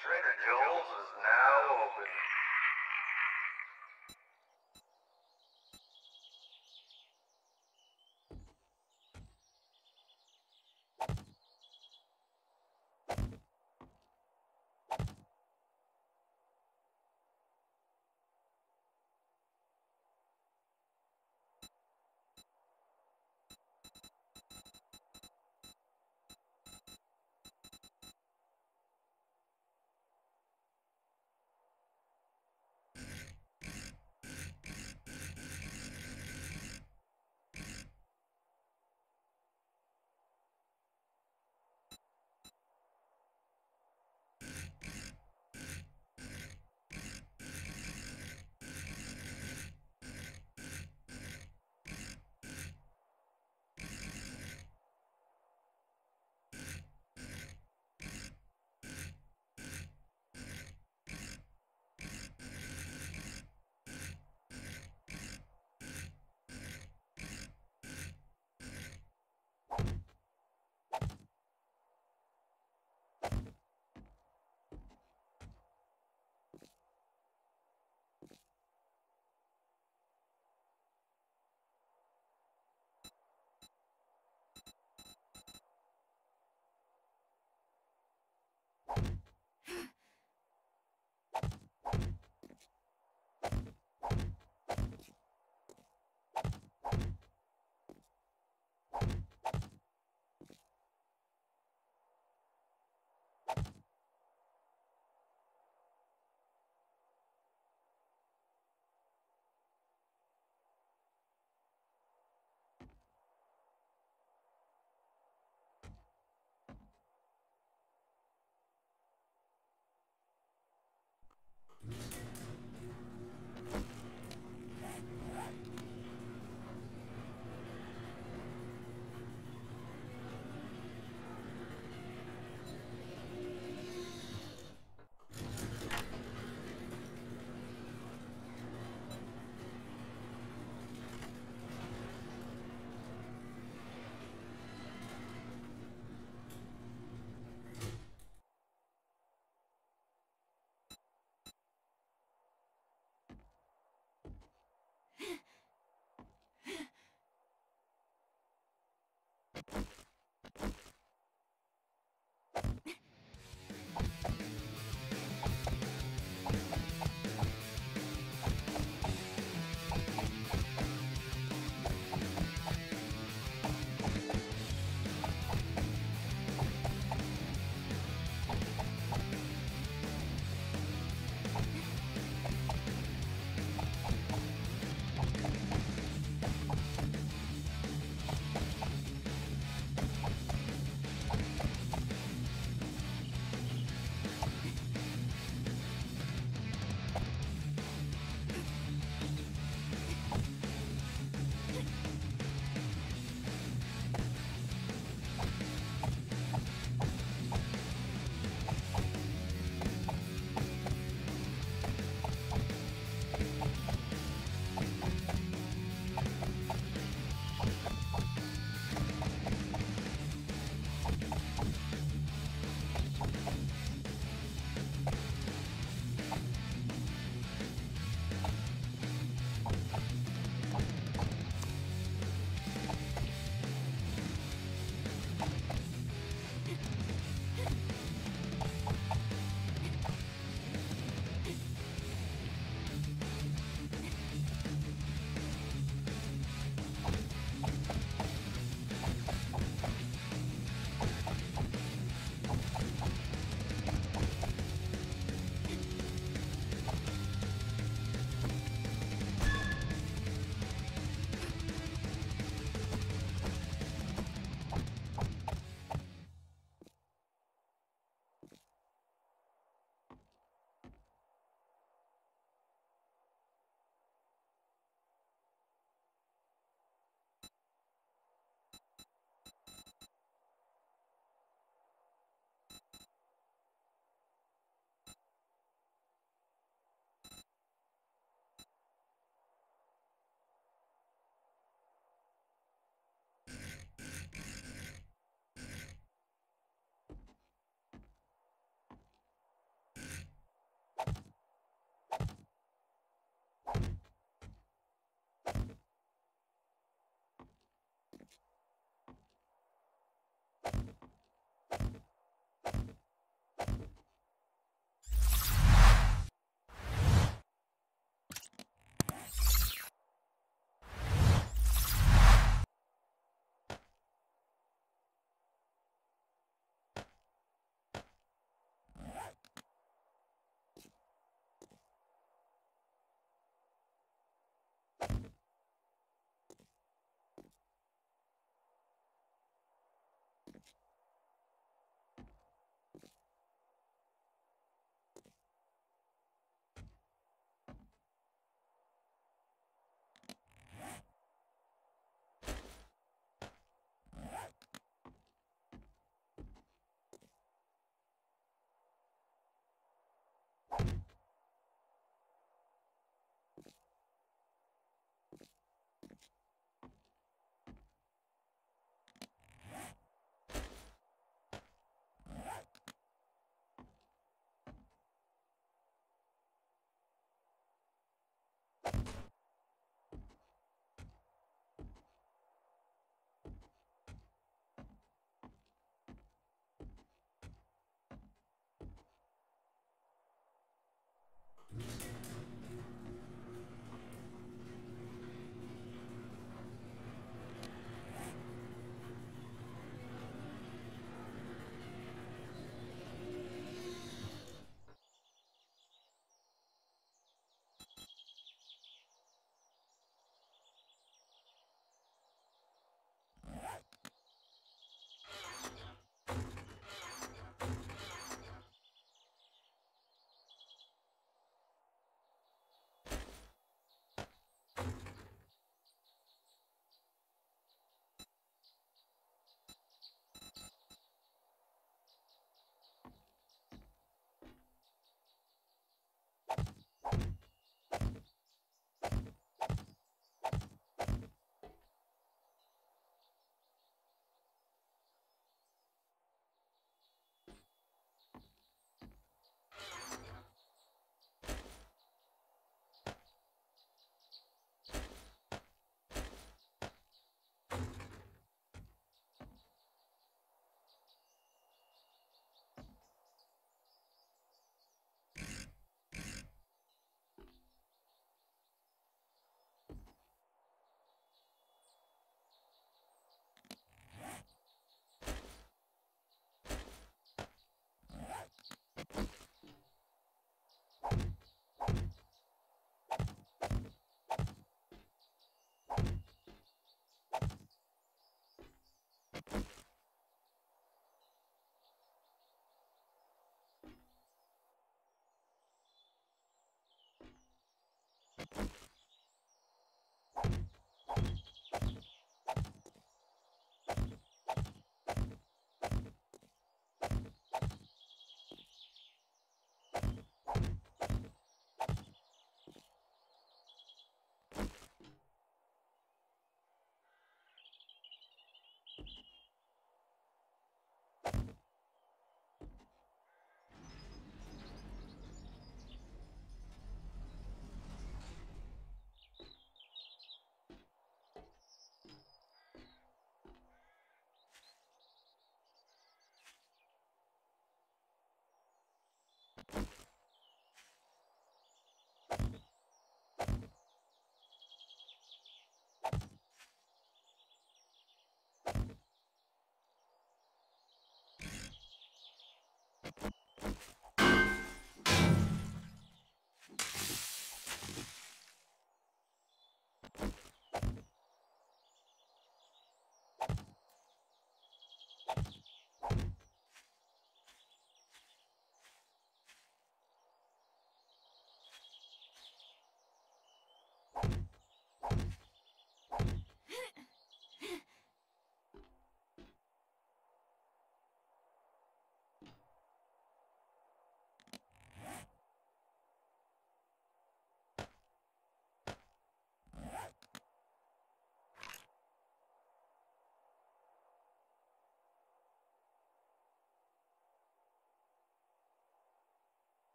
Trader Joel's is now open.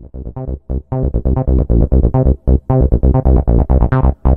Thank you.